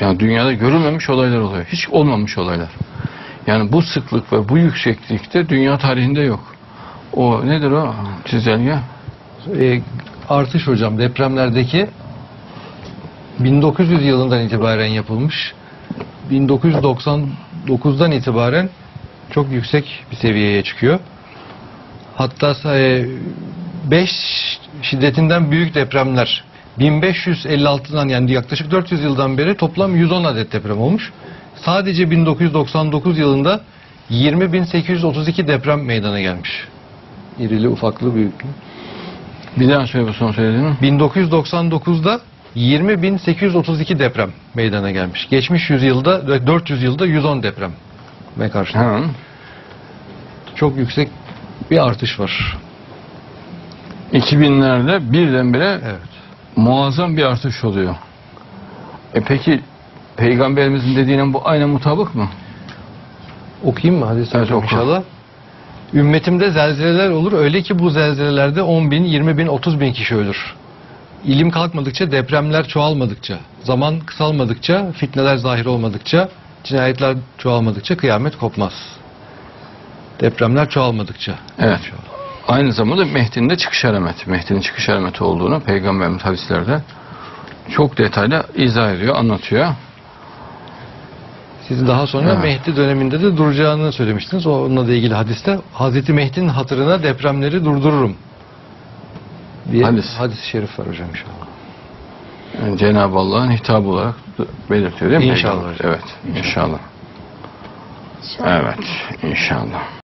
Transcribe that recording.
Yani dünyada görülmemiş olaylar oluyor. Hiç olmamış olaylar. Yani bu sıklık ve bu yükseklikte dünya tarihinde yok. O nedir o çizelge? E, artış hocam depremlerdeki 1900 yılından itibaren yapılmış. 1999'dan itibaren çok yüksek bir seviyeye çıkıyor. Hatta 5 şiddetinden büyük depremler 1556'dan yani yaklaşık 400 yıldan beri toplam 110 adet deprem olmuş. Sadece 1999 yılında 20.832 deprem meydana gelmiş. İrili ufaklı büyüklü. Bir daha söyle bu son söylediğini. 1999'da 20.832 deprem meydana gelmiş. Geçmiş yüzyılda 400 yılda 110 deprem ve karşı. Ha. Çok yüksek bir artış var. 2000'lerde birdenbire Evet. Muazzam bir artış oluyor. E peki Peygamberimizin dediğine bu aynen mutabık mı? Okuyayım mı hadis Evet, oku. inşallah? Ümmetimde zelzeleler olur. Öyle ki bu zelzelelerde 10 bin, 20 bin, 30 bin kişi ölür. İlim kalkmadıkça, depremler çoğalmadıkça, zaman kısalmadıkça, fitneler zahir olmadıkça, cinayetler çoğalmadıkça kıyamet kopmaz. Depremler çoğalmadıkça. Evet. çoğalır. Aynı zamanda Mehdi'nin de çıkış alameti. Mehdi'nin çıkış alameti olduğunu Peygamberimiz hadislerde çok detaylı izah ediyor, anlatıyor. Siz daha sonra Evet. Mehdi döneminde de duracağını söylemiştiniz. Onunla da ilgili hadiste Hazreti Mehdi'nin hatırına depremleri durdururum diye Hadis. hadis-i şerif var hocam inşallah. Yani Cenab-ı Allah'ın hitabı olarak belirtiyor değil mi? İnşallah? Evet, inşallah. Evet, inşallah.